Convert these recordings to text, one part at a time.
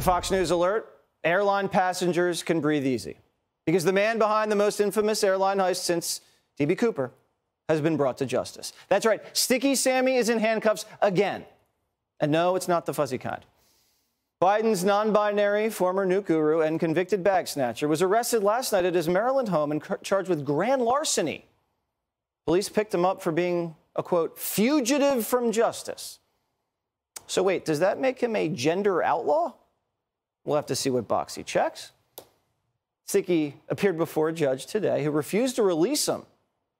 Fox News alert airline passengers can breathe easy because the man behind the most infamous airline heist since D.B. Cooper has been brought to justice. That's right, Sticky Sammy is in handcuffs again. And no, it's not the fuzzy kind. Biden's non binary former nuke guru and convicted bag snatcher was arrested last night at his Maryland home and charged with grand larceny. Police picked him up for being a quote, fugitive from justice. So, wait, does that make him a gender outlaw? We'll have to see what box he checks. Sticky appeared before a judge today who refused to release him,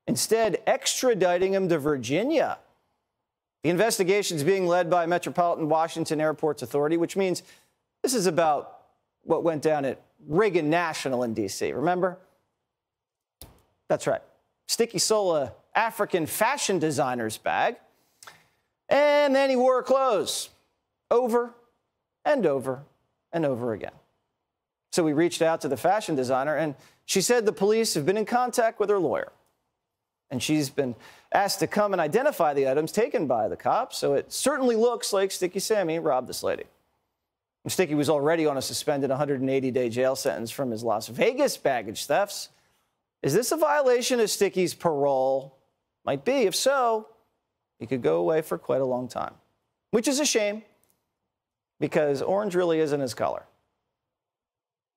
instead, extraditing him to Virginia. The investigation is being led by Metropolitan Washington Airports Authority, which means this is about what went down at Reagan National in D.C. Remember? That's right. Sticky stole a African fashion designer's bag, and then he wore clothes over and over and over again. So we reached out to the fashion designer, and she said the police have been in contact with her lawyer. And she's been asked to come and identify the items taken by the cops, so it certainly looks like Sticky Sammy robbed this lady. And Sticky was already on a suspended 180 day jail sentence from his Las Vegas baggage thefts. Is this a violation of Sticky's parole? Might be. If so, he could go away for quite a long time, which is a shame because orange really isn't his color.